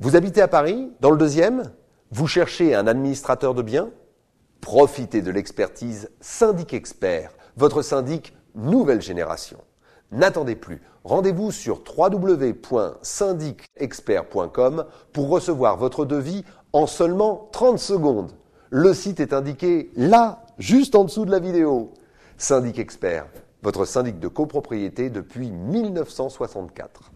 Vous habitez à Paris, dans le deuxième Vous cherchez un administrateur de biens Profitez de l'expertise Syndic Expert, votre syndic nouvelle génération. N'attendez plus. Rendez-vous sur www.syndicexpert.com pour recevoir votre devis en seulement 30 secondes. Le site est indiqué là, juste en dessous de la vidéo. Syndic Expert, votre syndic de copropriété depuis 1964.